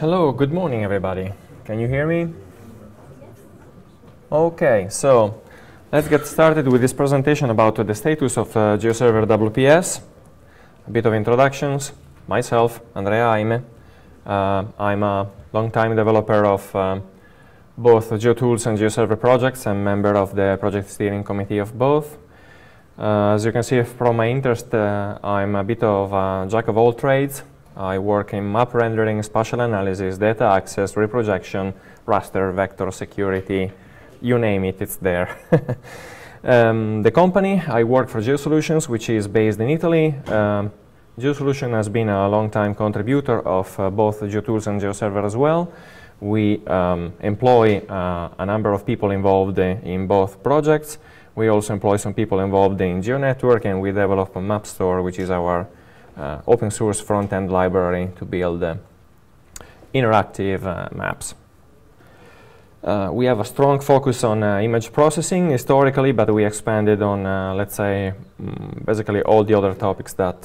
Hello, good morning everybody. Can you hear me? Okay, so let's get started with this presentation about uh, the status of uh, GeoServer WPS. A bit of introductions. Myself, Andrea Aime. Uh, I'm a long-time developer of um, both GeoTools and GeoServer projects and member of the project steering committee of both. Uh, as you can see from my interest, uh, I'm a bit of a jack of all trades. I work in map rendering, spatial analysis, data access, reprojection, raster, vector security, you name it, it's there. um, the company, I work for GeoSolutions, which is based in Italy. Um, GeoSolution has been a long-time contributor of uh, both GeoTools and GeoServer as well. We um, employ uh, a number of people involved uh, in both projects. We also employ some people involved in GeoNetwork, and we develop a MapStore, which is our open source front-end library to build uh, interactive uh, maps. Uh, we have a strong focus on uh, image processing historically, but we expanded on, uh, let's say, mm, basically all the other topics that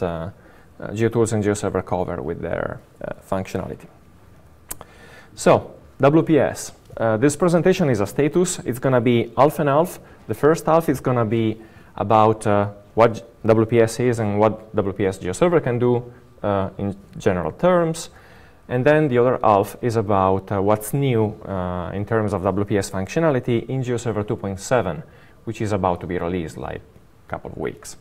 GeoTools and GeoServer cover with their functionality. So, WPS. this presentation is a status. It's going to be half and half. The first half is going to be about what WPS is and what WPS GeoServer can do uh, in general terms. And then the other half is about uh, what's new uh, in terms of WPS functionality in GeoServer 2.7, which is about to be released like a couple of weeks.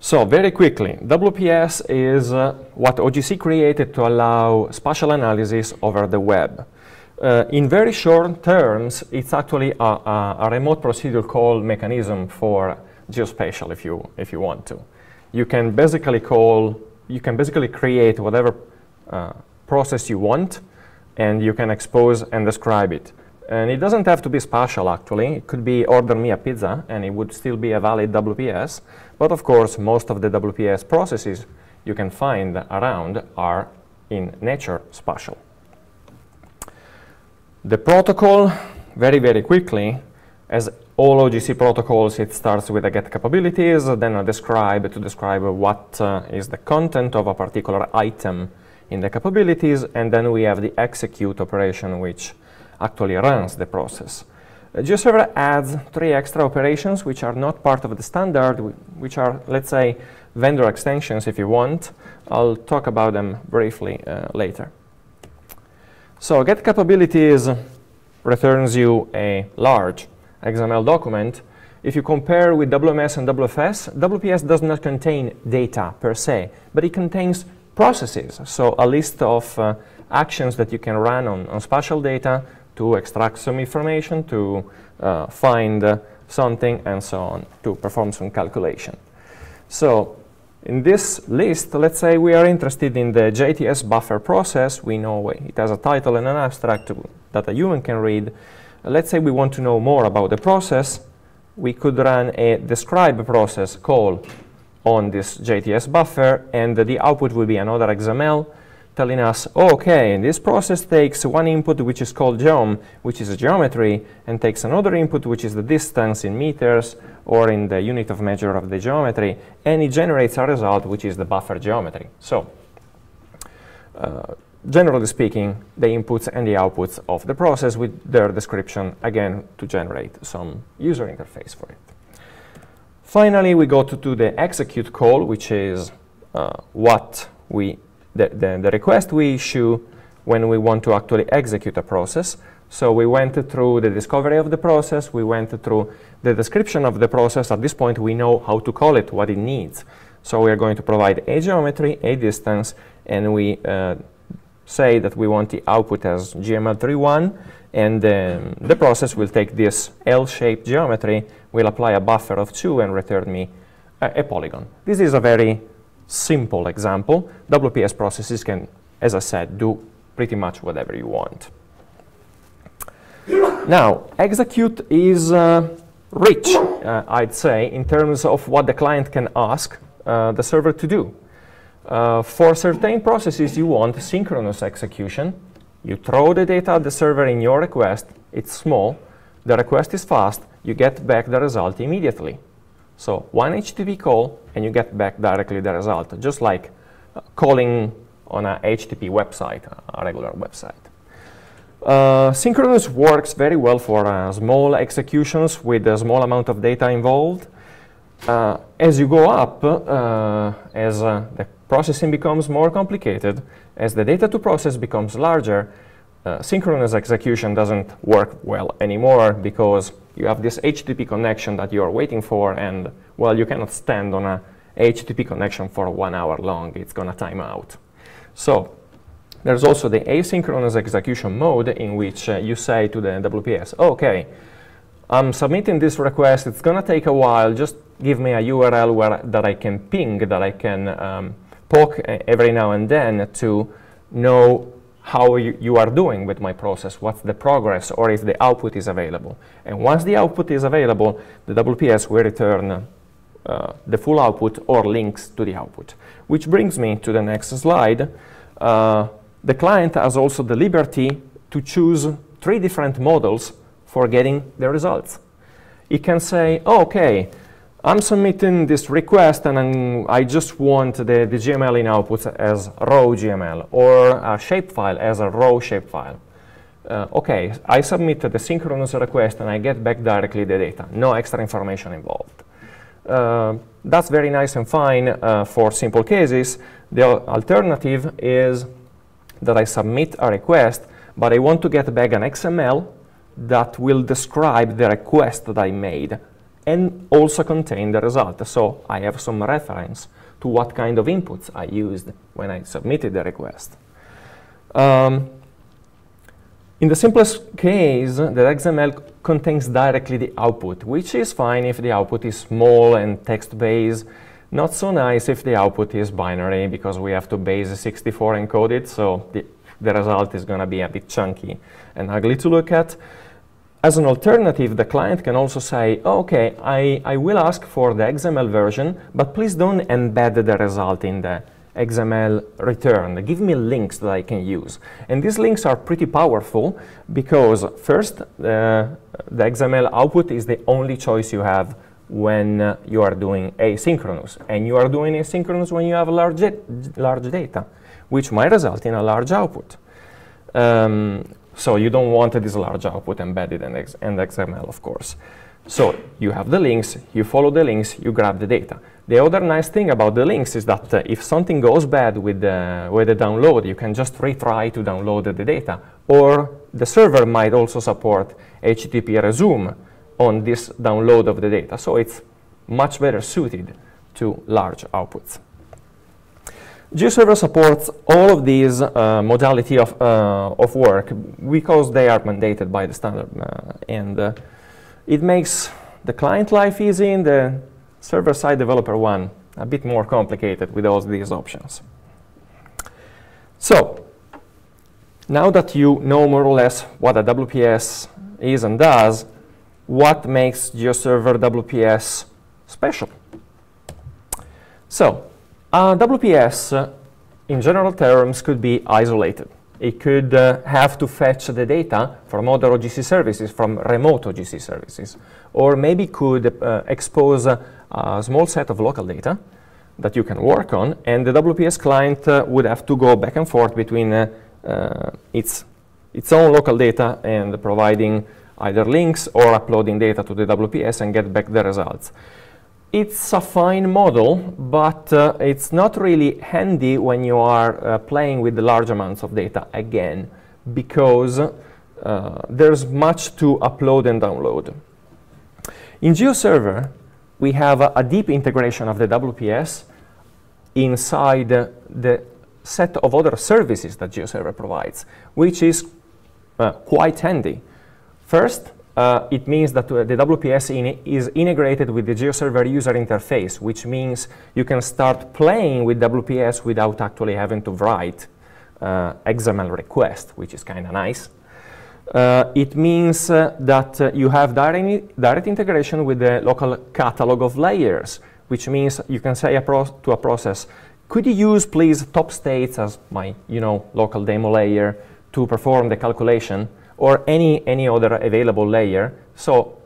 So very quickly, WPS is uh, what OGC created to allow spatial analysis over the web. Uh, in very short terms, it's actually a, a, a remote procedure call mechanism for geospatial if you if you want to. You can basically call you can basically create whatever uh, process you want, and you can expose and describe it. And it doesn't have to be spatial actually. It could be order me a pizza, and it would still be a valid WPS. But of course, most of the WPS processes you can find around are in nature spatial. The protocol, very, very quickly, as all OGC protocols, it starts with a get capabilities, then a describe to describe what uh, is the content of a particular item in the capabilities, and then we have the execute operation, which actually runs the process. Uh, GeoServer adds three extra operations which are not part of the standard, which are, let's say, vendor extensions if you want. I'll talk about them briefly uh, later. So get capabilities returns you a large XML document, if you compare with WMS and WFS, WPS does not contain data per se, but it contains processes, so a list of uh, actions that you can run on, on spatial data to extract some information, to uh, find uh, something, and so on, to perform some calculation. So in this list, let's say we are interested in the JTS buffer process. We know it has a title and an abstract that a human can read let's say we want to know more about the process, we could run a describe process call on this JTS buffer, and the output will be another XML telling us, okay, this process takes one input, which is called geom, which is a geometry, and takes another input, which is the distance in meters or in the unit of measure of the geometry, and it generates a result, which is the buffer geometry. So uh, generally speaking, the inputs and the outputs of the process with their description, again, to generate some user interface for it. Finally, we go to, to the execute call, which is uh, what we, the, the, the request we issue when we want to actually execute a process. So we went through the discovery of the process, we went through the description of the process. At this point, we know how to call it, what it needs. So we are going to provide a geometry, a distance, and we uh, say that we want the output as GML31, and um, the process will take this L-shaped geometry, will apply a buffer of 2 and return me a, polygon. This is a very simple example. WPS processes can, as I said, do pretty much whatever you want. Now, execute is uh, rich, uh, I'd say, in terms of what the client can ask uh, the server to do. Uh, for certain processes, you want synchronous execution. You throw the data at the server in your request. It's small. The request is fast. You get back the result immediately. So one HTTP call, and you get back directly the result, just like uh, calling on a HTTP website, a regular website. Uh, synchronous works very well for uh, small executions with a small amount of data involved. Uh, as you go up, uh, as the processing becomes more complicated, as the data to process becomes larger, uh, synchronous execution doesn't work well anymore because you have this HTTP connection that you're waiting for and, well, you cannot stand on a HTTP connection for one hour long. It's going to time out. So there's also the asynchronous execution mode in which uh, you say to the WPS, okay, I'm submitting this request. It's going to take a while. Just give me a URL where, that I can ping, that I can um, poke uh, every now and then to know how you, you, are doing with my process, what's the progress, or if the output is available. And once the output is available, the WPS will return uh, the full output or links to the output. Which brings me to the next slide. Uh, the client has also the liberty to choose three different models for getting the results. It can say, oh, okay, I'm submitting this request and I'm, i just want the, the GML in outputs as raw GML or a shapefile as a raw shapefile. Uh, okay, I submitted the synchronous request and I get back directly the data. No extra information involved. Uh, that's very nice and fine uh, for simple cases. The alternative is that I submit a request, but I want to get back an XML that will describe the request that I made and also contain the result. So I have some reference to what kind of inputs I used when I submitted the request. Um, in the simplest case, the XML contains directly the output, which is fine if the output is small and text-based. Not so nice if the output is binary, because we have to base 64 encode it, so the, the result is going to be a bit chunky and ugly to look at. As an alternative, the client can also say, oh, okay, I, I will ask for the XML version, but please don't embed the result in the XML return. Give me links that I can use. And these links are pretty powerful because first, uh, the XML output is the only choice you have when uh, you are doing asynchronous. And you are doing asynchronous when you have large, large data, which might result in a large output. Um, so you don't want this large output embedded in, X in XML, of course. So you have the links, you follow the links, you grab the data. The other nice thing about the links is that uh, if something goes bad with the, with the download, you can just retry to download the data. Or the server might also support HTTP resume on this download of the data. So it's much better suited to large outputs. GeoServer supports all of these uh, modality of, uh, of work because they are mandated by the standard uh, and uh, it makes the client life easy and the server-side developer one a bit more complicated with all these options. So, now that you know more or less what a WPS is and does, what makes GeoServer WPS special? So, uh, WPS, uh, in general terms, could be isolated. It could uh, have to fetch the data from other OGC services, from remote OGC services, or maybe could uh, expose a small set of local data that you can work on, and the WPS client uh, would have to go back and forth between uh, its, its own local data and providing either links or uploading data to the WPS and get back the results. It's a fine model, but uh, it's not really handy when you are uh, playing with the large amounts of data again, because uh, there's much to upload and download. In GeoServer, we have a, a deep integration of the WPS inside the set of other services that GeoServer provides, which is uh, quite handy. First, uh, it means that uh, the WPS in is integrated with the GeoServer user interface, which means you can start playing with WPS without actually having to write uh, XML request, which is kind of nice. Uh, it means uh, that uh, you have direct, direct integration with the local catalog of layers, which means you can say a to a process, could you use, please, top states as my you know, local demo layer to perform the calculation? Or any, any other available layer. So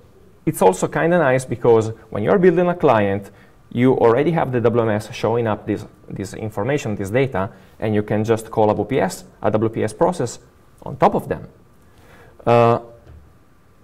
it's also kind of nice because when you're building a client, you already have the WMS showing up this, this information, this data, and you can just call a WPS, a WPS process on top of them. Uh,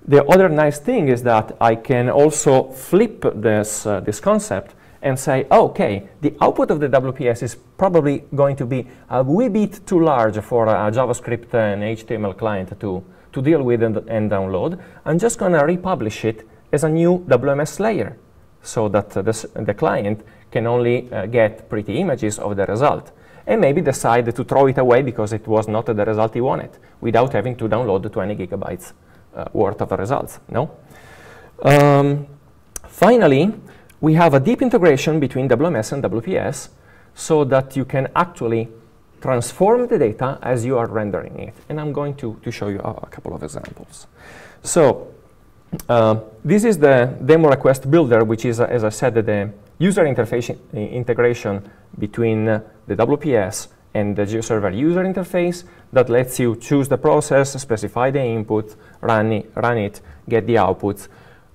the other nice thing is that I can also flip this, uh, this concept and say, okay, the output of the WPS is probably going to be a wee bit too large for a JavaScript and HTML client to, to deal with and, and download. I'm just going to republish it as a new WMS layer so that uh, the, the client can only uh, get pretty images of the result and maybe decide to throw it away because it was not the result he wanted without having to download 20 gigabytes uh, worth of results, no? Um, finally, we have a deep integration between WMS and WPS so that you can actually transform the data as you are rendering it. And I'm going to, to show you a, a couple of examples. So uh, this is the demo request builder, which is, uh, as I said, the user interface integration between uh, the WPS and the GeoServer user interface that lets you choose the process, specify the input, run it, run it get the outputs.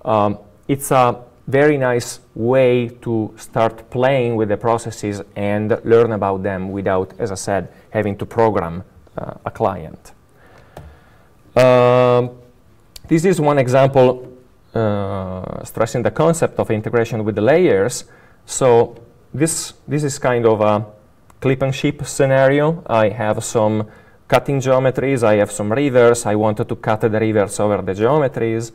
Um, it's a very nice way to start playing with the processes and learn about them without, as I said, having to program uh, a client. Um, this is one example uh, stressing the concept of integration with the layers. So this, this is kind of a clip and ship scenario. I have some cutting geometries, I have some rivers, I wanted to cut the rivers over the geometries.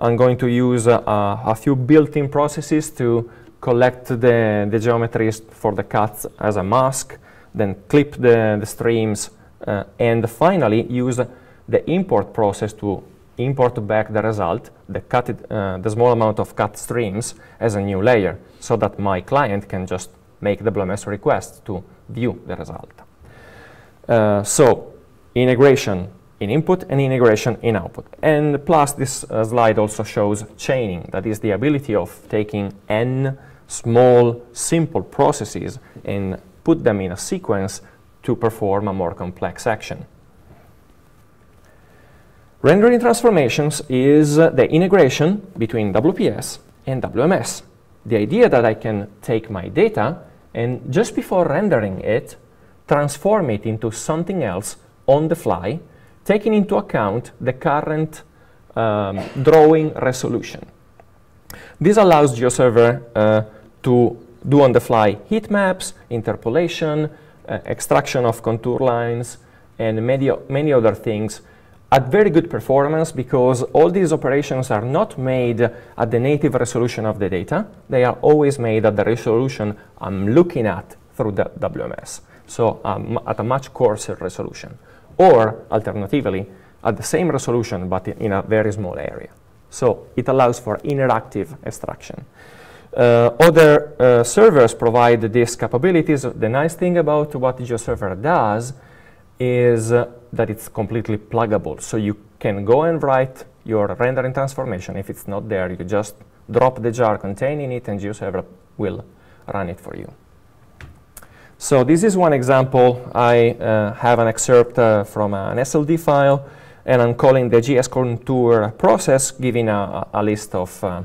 I'm going to use a few built-in processes to collect the, the geometries for the cuts as a mask, then clip the, the streams, uh, and finally use the import process to import back the result, the, cut it, uh, the small amount of cut streams as a new layer so that my client can just make the WMS request to view the result. Uh, so integration in input and integration in output. And plus this uh, slide also shows chaining, that is the ability of taking n small simple processes and put them in a sequence to perform a more complex action. Rendering transformations is uh, the integration between WPS and WMS. The idea that I can take my data and just before rendering it, transform it into something else on the fly, taking into account the current um, drawing resolution. This allows GeoServer uh, to do on the fly heat maps, interpolation, uh, extraction of contour lines, and many, many other things at very good performance because all these operations are not made at the native resolution of the data. They are always made at the resolution I'm looking at through the WMS, so um, at a much coarser resolution. Or, alternatively, at the same resolution but in a very small area. So it allows for interactive extraction. Uh, other uh, servers provide these capabilities. The nice thing about what GeoServer does is uh, that it's completely pluggable. So you can go and write your rendering transformation. If it's not there, you just drop the jar containing it and GeoServer will run it for you. So this is one example. I uh, have an excerpt uh, from an SLD file, and I'm calling the GS contour process, giving a, a list of uh,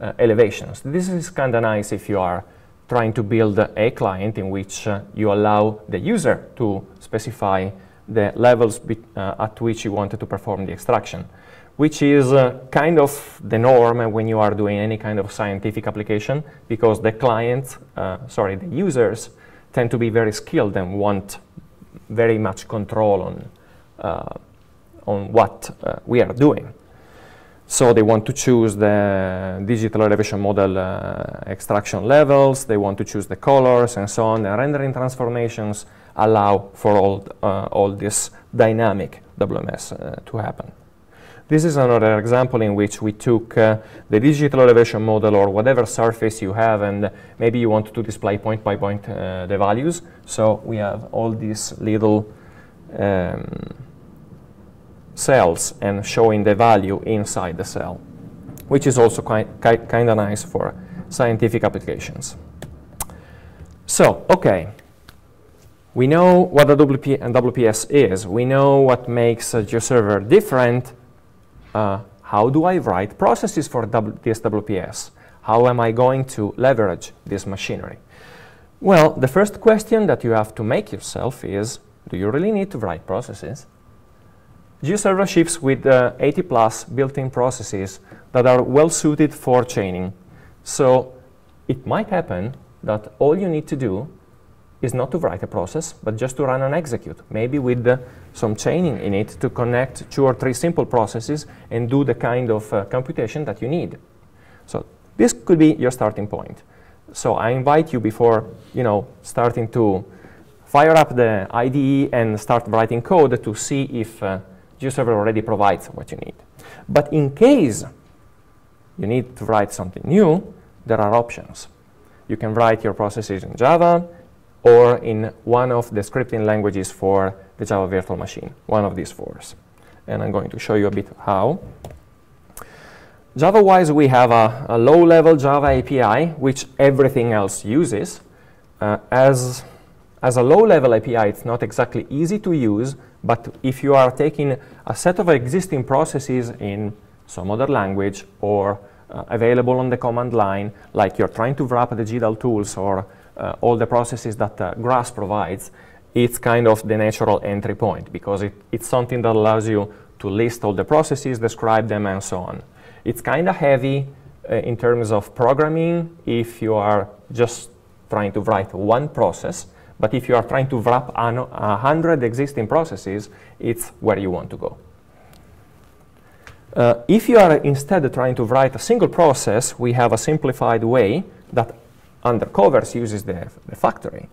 uh elevations. This is kind of nice if you are trying to build a client in which uh, you allow the user to specify the levels uh, at which you wanted to perform the extraction, which is kind of the norm when you are doing any kind of scientific application because the clients, uh, sorry, the users tend to be very skilled and want very much control on, uh, on what uh, we are doing. So they want to choose the digital elevation model uh, extraction levels, they want to choose the colors and so on. The rendering transformations allow for all, uh, all this dynamic WMS uh, to happen. This is another example in which we took uh, the digital elevation model or whatever surface you have and maybe you want to display point by point uh, the values. So we have all these little um, cells and showing the value inside the cell, which is also quite, kind of nice for scientific applications. So, okay, we know what a WP and WPS is. We know what makes a GeoServer different. Uh, how do I write processes for this How am I going to leverage this machinery? Well, the first question that you have to make yourself is, do you really need to write processes? GeoServer ships with uh, 80 plus built-in processes that are well suited for chaining. So it might happen that all you need to do is not to write a process, but just to run an execute, maybe with uh, some chaining in it to connect two or three simple processes and do the kind of uh, computation that you need. So this could be your starting point. So I invite you before you know starting to fire up the IDE and start writing code to see if uh, GeoServer already provides what you need. But in case you need to write something new, there are options. You can write your processes in Java or in one of the scripting languages for the Java virtual machine, one of these four. And I'm going to show you a bit how. Java-wise, we have a, a low-level Java API, which everything else uses. Uh, as, as a low-level API, it's not exactly easy to use, but if you are taking a set of existing processes in some other language or uh, available on the command line, like you're trying to wrap the GDAL tools or all the processes that uh, Grass provides, it's kind of the natural entry point because it, it's something that allows you to list all the processes, describe them, and so on. It's kind of heavy uh, in terms of programming if you are just trying to write one process, but if you are trying to wrap a hundred existing processes, it's where you want to go. Uh, if you are instead trying to write a single process, we have a simplified way that under covers uses the, the factory.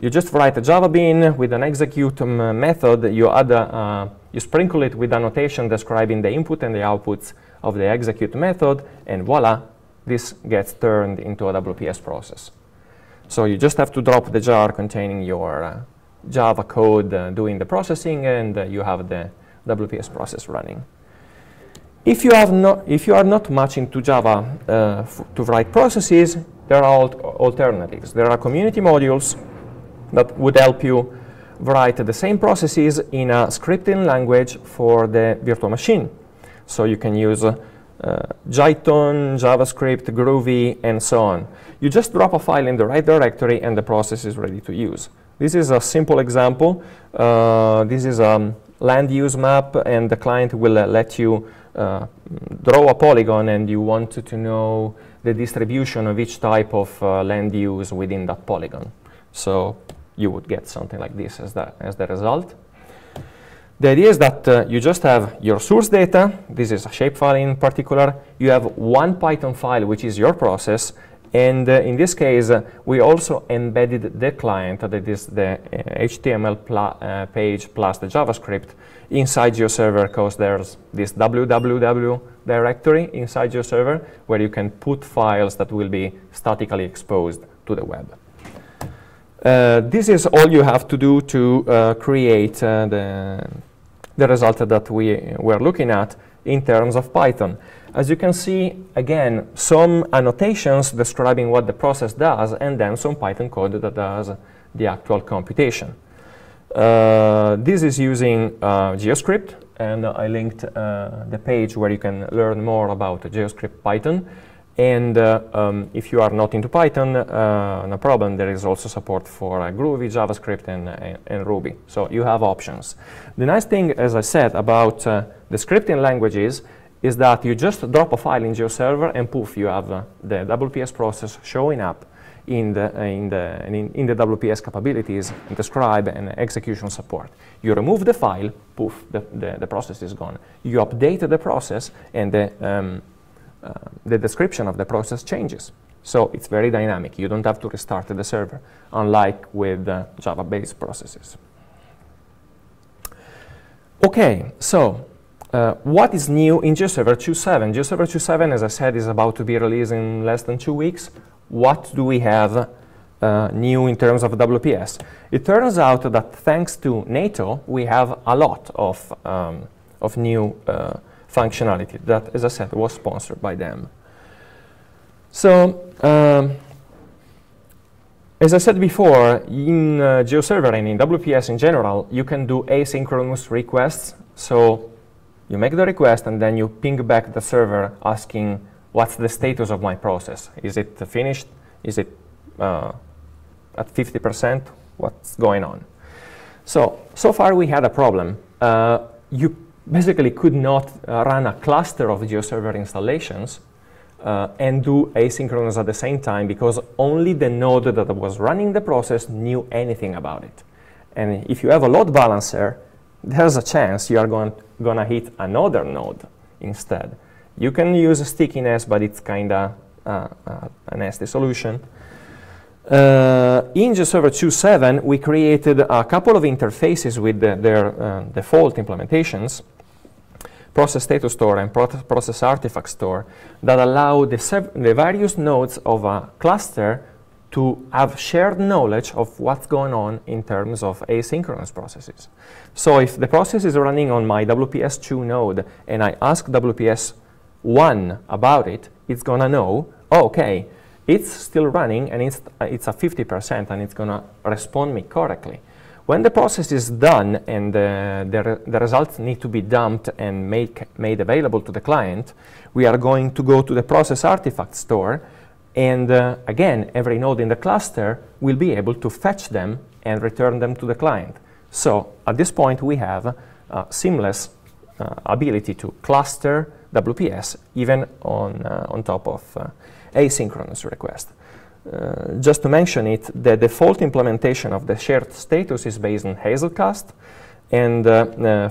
You just write a Java bean with an execute um, method. You add a, uh, you sprinkle it with annotation describing the input and the outputs of the execute method, and voila, this gets turned into a WPS process. So you just have to drop the jar containing your uh, Java code uh, doing the processing, and uh, you have the WPS process running. If you, have not, if you are not much into Java uh, to write processes, there are al alternatives. There are community modules that would help you write the same processes in a scripting language for the virtual machine. So you can use uh, Jython, JavaScript, Groovy, and so on. You just drop a file in the right directory and the process is ready to use. This is a simple example. Uh, this is a land use map and the client will uh, let you uh, draw a polygon and you want to know the distribution of each type of uh, land use within that polygon. So you would get something like this as the, as the result. The idea is that uh, you just have your source data, this is a shapefile in particular, you have one Python file which is your process, and uh, in this case uh, we also embedded the client, that is the HTML uh, uh, page plus the JavaScript inside your server because there's this www directory inside your server where you can put files that will be statically exposed to the web. Uh, this is all you have to do to uh, create uh, the, the result that we were looking at in terms of Python. As you can see, again, some annotations describing what the process does, and then some Python code that does the actual computation. Uh, this is using uh, GeoScript, and I linked uh, the page where you can learn more about GeoScript Python. And uh, um, if you are not into Python, uh, no problem. There is also support for Groovy, JavaScript, and, and, Ruby. So you have options. The nice thing, as I said, about the scripting languages is that you just drop a file in GeoServer and poof, you have the WPS process showing up in the, in, the, in, in the WPS capabilities, and describe and execution support. You remove the file, poof, the, the, the process is gone. You update the process and the um, uh, the description of the process changes. So it's very dynamic. You don't have to restart the server, unlike with uh, Java-based processes. Okay, so uh, what is new in GeoServer 2.7? GeoServer 2.7, as I said, is about to be released in less than two weeks. What do we have uh, new in terms of WPS? It turns out that thanks to NATO, we have a lot of, um, of new uh, functionality that, as I said, was sponsored by them. So, um, as I said before, in uh, GeoServer and in WPS in general, you can do asynchronous requests. So you make the request and then you ping back the server asking what's the status of my process? Is it finished? Is it uh, at 50%? What's going on? So, so far we had a problem. Uh, you basically could not uh, run a cluster of GeoServer installations uh, and do asynchronous at the same time because only the node that was running the process knew anything about it. And if you have a load balancer, there's a chance you are going to hit another node instead. You can use a stickiness, but it's kind of uh, uh, a nasty solution. Uh, in GeoServer 2.7, we created a couple of interfaces with the, their uh, default implementations process status store and process artifact store that allow the, the various nodes of a cluster to have shared knowledge of what's going on in terms of asynchronous processes. So if the process is running on my WPS2 node and I ask WPS1 about it, it's going to know, oh, okay, it's still running and it's, uh, it's a 50% and it's going to respond me correctly. When the process is done and uh, the, re the, results need to be dumped and make, made available to the client, we are going to go to the process artifact store and uh, again, every node in the cluster will be able to fetch them and return them to the client. So at this point, we have a seamless uh, ability to cluster WPS even on, uh, on top of uh, asynchronous request. Uh, just to mention it, the default implementation of the shared status is based on Hazelcast, and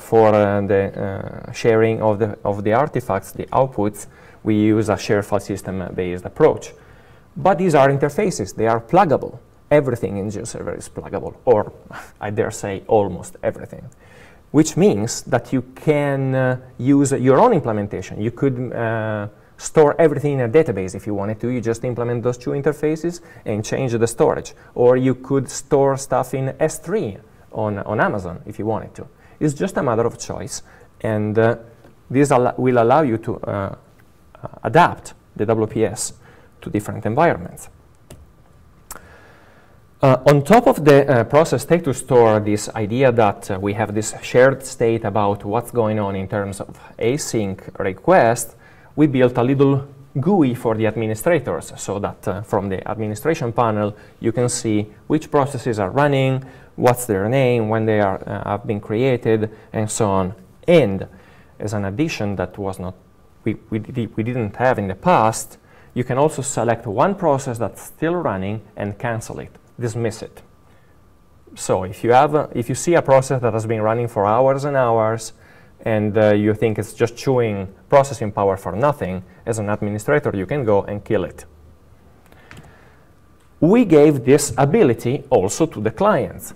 for the sharing of the, of the artifacts, the outputs, we use a shared file system-based approach. But these are interfaces. They are pluggable. Everything in GeoServer is pluggable, or I dare say almost everything, which means that you can uh, use your own implementation. You could uh, store everything in a database if you wanted to. You just implement those two interfaces and change the storage. Or you could store stuff in S3 on, on Amazon if you wanted to. It's just a matter of choice. And uh, this al will allow you to uh, adapt the WPS to different environments. Uh, on top of the uh, process status store this idea that uh, we have this shared state about what's going on in terms of async request, we built a little GUI for the administrators so that uh, from the administration panel you can see which processes are running, what's their name, when they are, uh, have been created, and so on. And as an addition that was not we, we, we didn't have in the past, you can also select one process that's still running and cancel it, dismiss it. So if you, have if you see a process that has been running for hours and hours, and uh, you think it's just chewing processing power for nothing, as an administrator, you can go and kill it. We gave this ability also to the clients.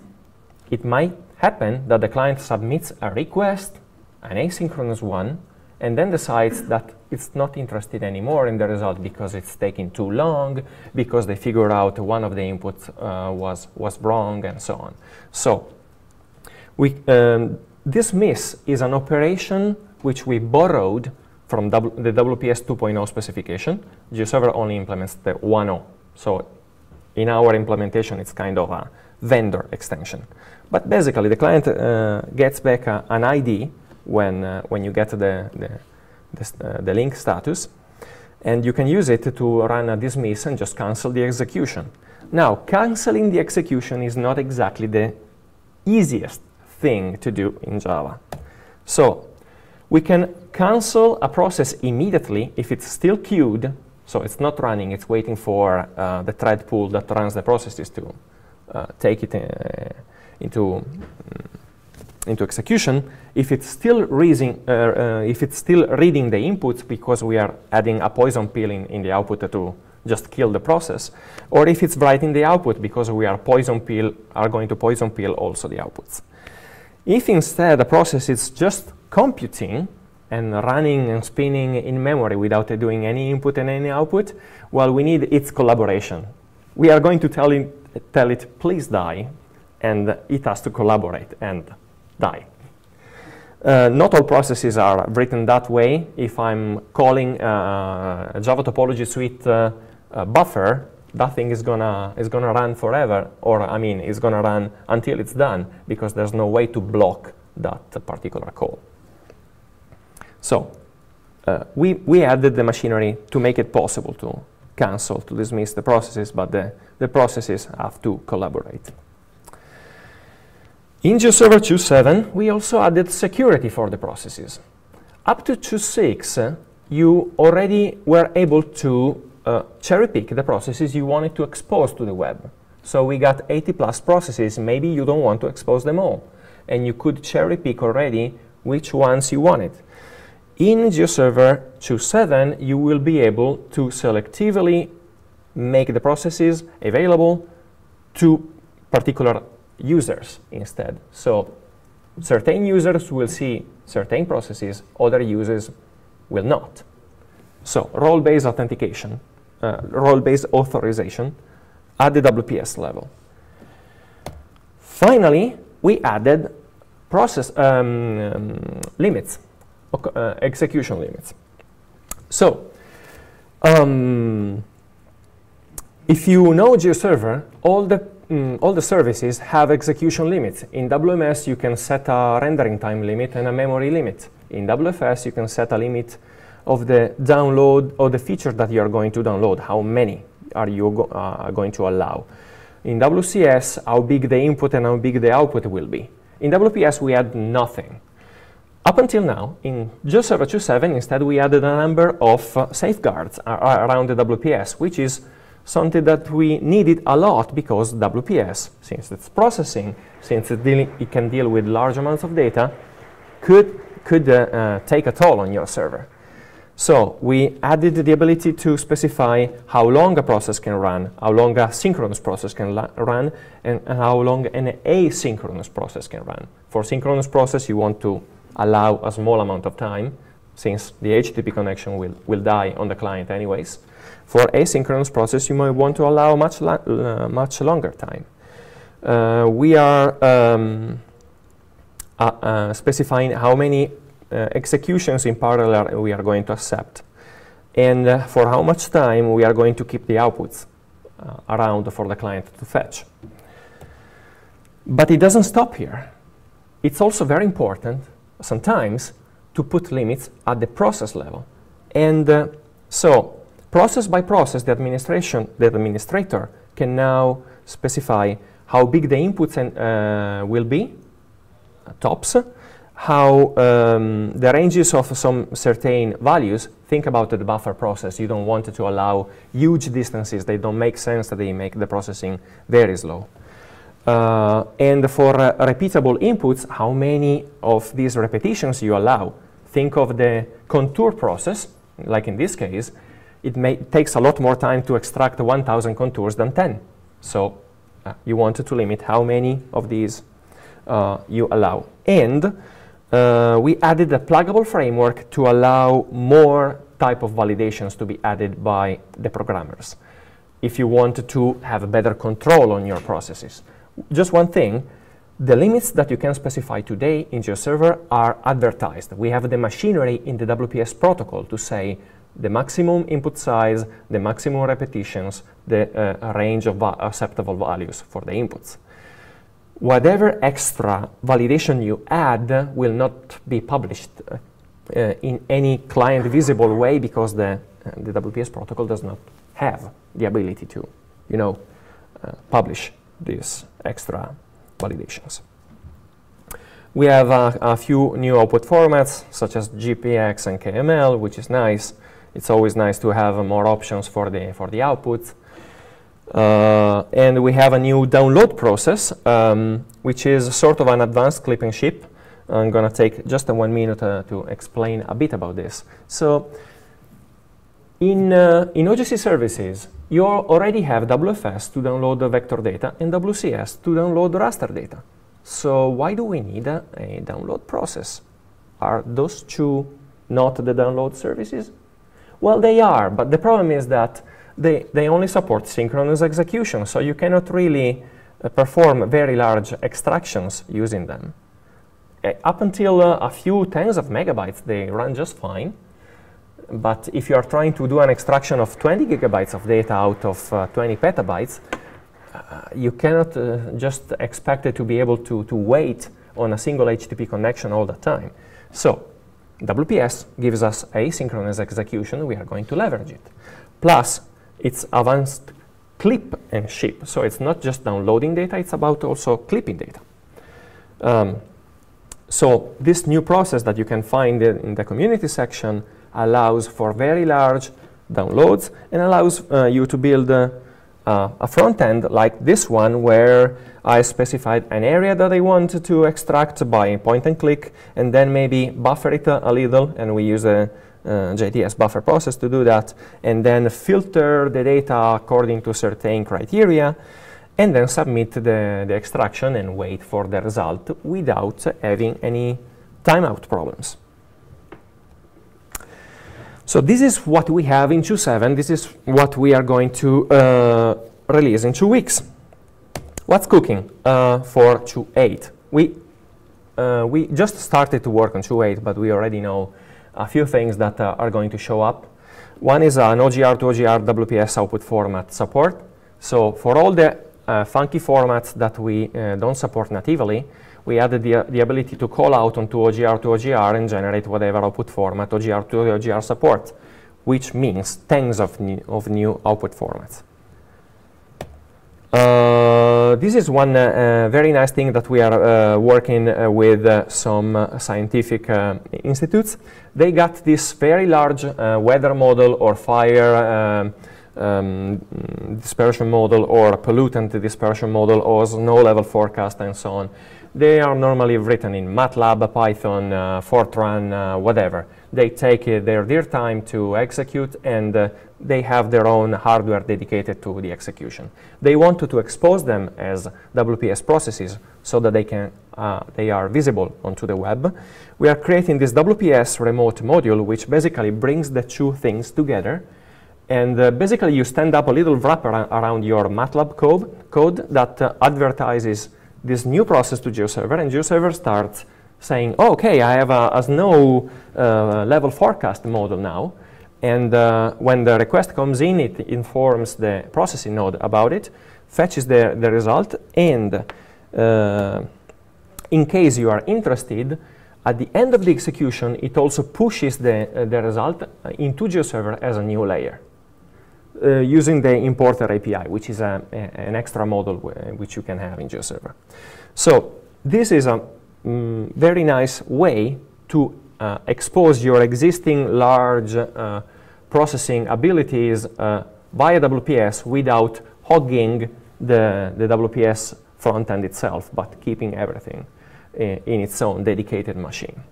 It might happen that the client submits a request, an asynchronous one, and then decides that it's not interested anymore in the result because it's taking too long, because they figured out one of the inputs uh, was, was wrong, and so on. So we, um, Dismiss is an operation which we borrowed from the WPS 2.0 specification. GeoServer only implements the 1.0. So in our implementation, it's kind of a vendor extension. But basically, the client uh, gets back a, an ID when, uh, when you get the, the, the, uh, the, link status, and you can use it to run a dismiss and just cancel the execution. Now, canceling the execution is not exactly the easiest thing to do in Java. So we can cancel a process immediately if it's still queued, so it's not running, it's waiting for uh, the thread pool that runs the processes to uh, take it uh, into, into execution. If it's still reading, uh, uh, if it's still reading the inputs because we are adding a poison pill in, in the output to just kill the process, or if it's writing the output because we are poison pill, are going to poison pill also the outputs. If instead the process is just computing and running and spinning in memory without doing any input and any output, well, we need its collaboration. We are going to tell it, tell it please die, and it has to collaborate and die. Uh, not all processes are written that way. If I'm calling uh, a Java topology suite uh, buffer, that thing is gonna is gonna run forever, or I mean, it's gonna run until it's done because there's no way to block that particular call. So uh, we, we added the machinery to make it possible to cancel, to dismiss the processes, but the, the processes have to collaborate. In GeoServer 2.7, we also added security for the processes. Up to 2.6, uh, you already were able to uh, cherry pick the processes you wanted to expose to the web. So we got 80 plus processes. Maybe you don't want to expose them all. And you could cherry pick already which ones you wanted. In GeoServer 2.7, you will be able to selectively make the processes available to particular users instead. So certain users will see certain processes, other users will not. So role-based authentication, uh, role-based authorization at the WPS level. Finally, we added process um, um, limits, uh, execution limits. So, um, if you know GeoServer, all the mm, all the services have execution limits. In WMS, you can set a rendering time limit and a memory limit. In WFS, you can set a limit of the download or the feature that you are going to download, how many are you go uh, going to allow. In WCS, how big the input and how big the output will be. In WPS, we had nothing. Up until now, in GeoServer 2.7, instead we added a number of uh, safeguards around the WPS, which is something that we needed a lot because WPS, since it's processing, since it, it can deal with large amounts of data, could, could uh, uh, take a toll on your server. So we added the ability to specify how long a process can run, how long a synchronous process can run, and, and how long an asynchronous process can run. For synchronous process, you want to allow a small amount of time, since the HTTP connection will, will die on the client anyways. For asynchronous process, you might want to allow much, uh, much longer time. Uh, we are um, uh, uh specifying how many uh, executions in parallel we are going to accept and uh, for how much time we are going to keep the outputs around for the client to fetch. But it doesn't stop here. It's also very important sometimes to put limits at the process level. And so Process by process, the administration, the administrator can now specify how big the inputs and, uh, will be, uh, tops, how um, the ranges of some certain values, think about the buffer process. You don't want to allow huge distances. They don't make sense. They make the processing very slow. Uh, and for uh, repeatable inputs, how many of these repetitions you allow. Think of the contour process, like in this case, it, may, takes a lot more time to extract 1,000 contours than 10. So uh, you wanted to limit how many of these uh, you allow. And uh, we added a pluggable framework to allow more type of validations to be added by the programmers if you want to have better control on your processes. Just one thing, the limits that you can specify today in your server are advertised. We have the machinery in the WPS protocol to say the maximum input size, the maximum repetitions, the uh, range of va acceptable values for the inputs. Whatever extra validation you add will not be published uh, uh, in any client visible way because the, uh, the WPS protocol does not have the ability to, you know, uh, publish these extra validations. We have a few new output formats such as GPX and KML, which is nice it's always nice to have uh, more options for the, for the output. Uh, and we have a new download process, um, which is sort of an advanced clip and ship. I'm going to take just a one minute uh, to explain a bit about this. So in, in OGC services, you already have WFS to download the vector data and WCS to download raster data. So why do we need a, a download process? Are those two not the download services? Well, they are, but the problem is that they, they only support synchronous execution, so you cannot really uh, perform very large extractions using them. Uh, up until uh, a few tens of megabytes, they run just fine. But if you are trying to do an extraction of 20 gigabytes of data out of uh, 20 petabytes, uh, you cannot uh, just expect it to be able to, to wait on a single HTTP connection all the time. So WPS gives us asynchronous execution, we are going to leverage it. Plus, it's advanced clip and ship. So it's not just downloading data, it's about also clipping data. Um, so this new process that you can find in, the community section allows for very large downloads and allows uh, you to build uh, uh, a front end like this one where I specified an area that I want to extract by point and click and then maybe buffer it a, a little and we use a, uh, JTS buffer process to do that, and then filter the data according to certain criteria, and then submit the, the extraction and wait for the result without having any timeout problems. So this is what we have in 2.7. This is what we are going to uh, release in two weeks. What's cooking uh, for 2.8? We, uh, we just started to work on 2.8, but we already know a few things that uh, are going to show up. One is an OGR to OGR WPS output format support. So for all the uh, funky formats that we uh, don't support natively, we added the, the ability to call out onto OGR to OGR and generate whatever output format OGR to OGR support, which means tens of new, of new output formats. Uh, this is one uh, uh, very nice thing that we are uh, working uh, with uh, some scientific institutes. They got this very large weather model or fire um, um, dispersion model or pollutant dispersion model or snow level forecast and so on. They are normally written in MATLAB, Python, Fortran, whatever. They take their dear time to execute and they have their own hardware dedicated to the execution. They wanted to expose them as WPS processes so that they, can, uh, they are visible onto the web. We are creating this WPS remote module, which basically brings the two things together. And uh, basically, you stand up a little wrapper around your MATLAB code, code that uh, advertises this new process to GeoServer, and GeoServer starts saying, oh, okay, I have a, a snow uh, level forecast model now. And uh, when the request comes in, it informs the processing node about it, fetches the, the result, and uh, in case you are interested, at the end of the execution, it also pushes the, uh, the result into GeoServer as a new layer. Uh, using the importer API, which is a, a, an extra module which you can have in GeoServer. So this is a mm, very nice way to uh, expose your existing large uh, processing abilities uh, via WPS without hogging the, the WPS front end itself, but keeping everything in, in its own dedicated machine.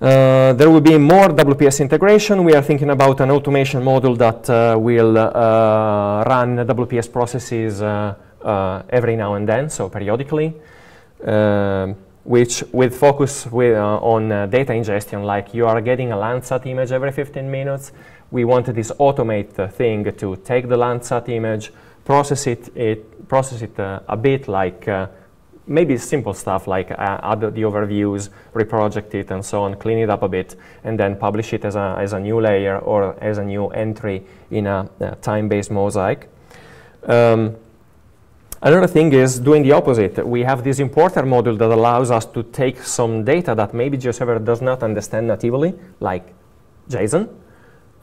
Uh, there will be more WPS integration. We are thinking about an automation module that uh, will uh, run WPS processes uh, every now and then, so periodically. Um, which with focus with, uh, on uh, data ingestion, like you are getting a Landsat image every 15 minutes. We wanted this automate uh, thing to take the Landsat image, process it, it process it uh, a bit like uh, maybe simple stuff like uh, add the overviews, reproject it, and so on, clean it up a bit, and then publish it as a, as a new layer or as a new entry in a, a time-based mosaic. Um, Another thing is doing the opposite. We have this importer module that allows us to take some data that maybe GeoServer does not understand natively, like JSON,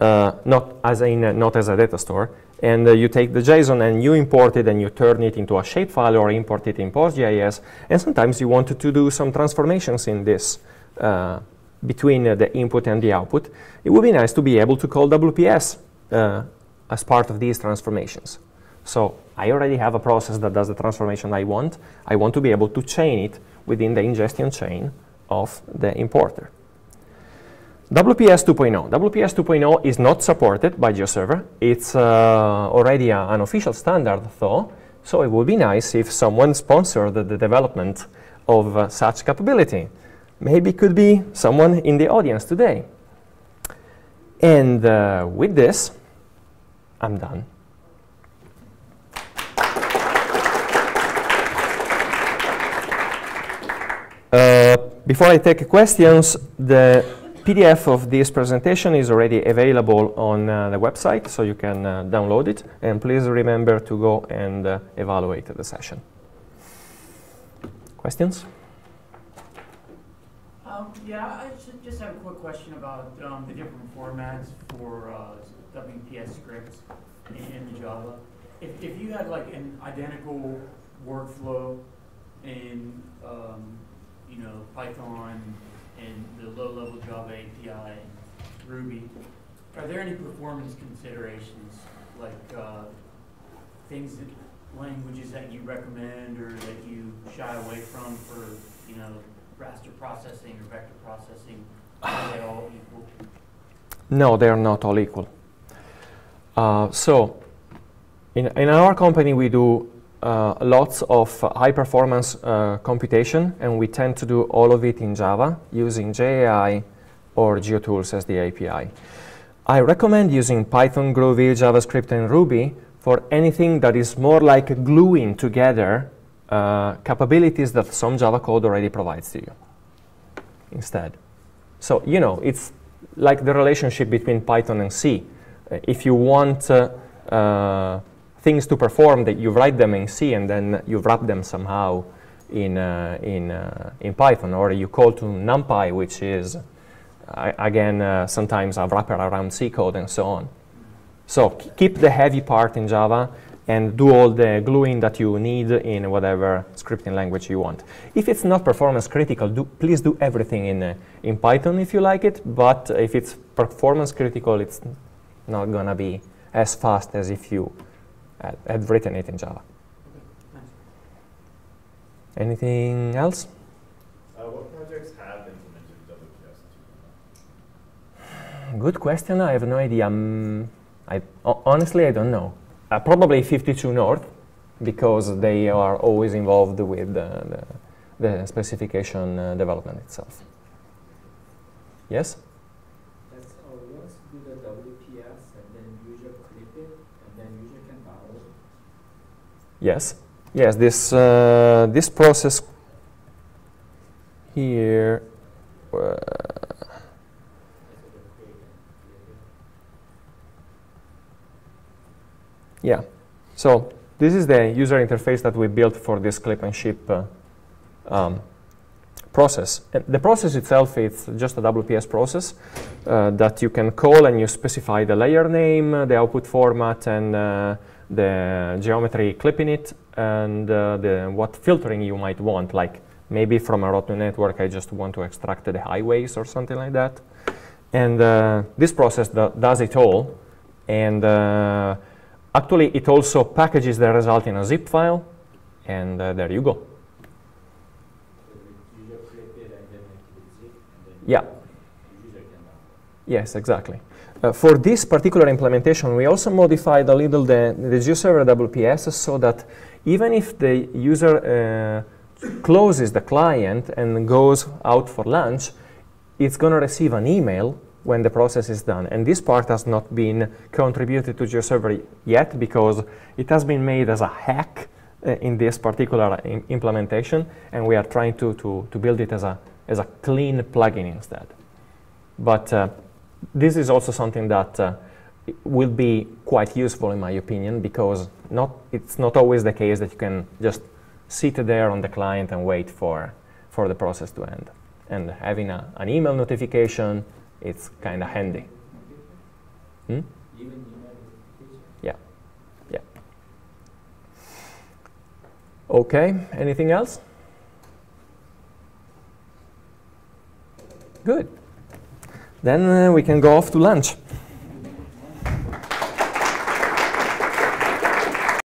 not as in uh, not as a data store. And uh, you take the JSON and you import it and you turn it into a shapefile or import it in PostGIS. And sometimes you want to do some transformations in this uh, between uh, the input and the output. It would be nice to be able to call WPS uh, as part of these transformations. So I already have a process that does the transformation I want. I want to be able to chain it within the ingestion chain of the importer. WPS 2.0. WPS 2.0 is not supported by GeoServer. It's uh, already a, an official standard, though, so it would be nice if someone sponsored the, the development of uh, such capability. Maybe it could be someone in the audience today. And uh, with this, I'm done. Uh, before I take questions, the PDF of this presentation is already available on uh, the website, so you can uh, download it. And please remember to go and uh, evaluate the session. Questions? Um, yeah, I just have a quick question about um, the different formats for uh, WPS scripts in, in Java. If, if you had like an identical workflow in, um, you know, Python and the low-level Java API Ruby, are there any performance considerations, like uh, things that, languages that you recommend or that you shy away from for, you know, raster processing or vector processing? Are they all equal? No, they are not all equal. Uh, so, in, in our company, we do uh, lots of high performance uh, computation, and we tend to do all of it in Java using JAI or GeoTools as the API. I recommend using Python, Groovy, JavaScript, and Ruby for anything that is more like gluing together uh, capabilities that some Java code already provides to you instead. So, you know, it's like the relationship between Python and C. If you want uh, uh, things to perform, that you write them in C and then you wrap them somehow in, uh, in, uh, in Python, or you call to NumPy, which is, again, sometimes a wrapper around C code and so on. So keep the heavy part in Java and do all the gluing that you need in whatever scripting language you want. If it's not performance critical, do, please do everything in, uh, in Python if you like it, but if it's performance critical, it's not going to be as fast as if you had, had written it in Java. Anything else? Uh, what projects have implemented WPS 2.0? Good question. I have no idea. Um, I, honestly, I don't know. Uh, probably 52 North, because they are always involved with the, the specification uh, development itself. Yes? Let's uh, once do the WPS and then user clip it and then user can download. Yes. Yes, this, uh, this process here, uh, yeah. So this is the user interface that we built for this clip and ship uh, um, process. And the process itself is just a WPS process uh, that you can call and you specify the layer name, uh, the output format, and uh, the geometry clipping it, and uh, the what filtering you might want. Like maybe from a route network, I just want to extract the highways or something like that. And uh, this process does it all. And uh, actually, it also packages the result in a zip file. And uh, there you go. So the user clip it and then make it zip and then Yeah. the user can download. Yes, exactly. Uh, for this particular implementation, we also modified a little the, the GeoServer WPS so that even if the user uh, closes the client and goes out for lunch, it's going to receive an email when the process is done. And this part has not been contributed to GeoServer yet because it has been made as a hack uh, in this particular im- implementation, and we are trying to, to, to build it as a, as a clean plugin instead. But uh, this is also something that uh, will be quite useful in my opinion because not, it's not always the case that you can just sit there on the client and wait for, for the process to end. And having a, an email notification, it's kind of handy. Hmm? Even email notification. Yeah. Yeah. Okay, anything else? Good. Then uh, we can go off to lunch.